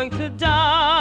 going to die.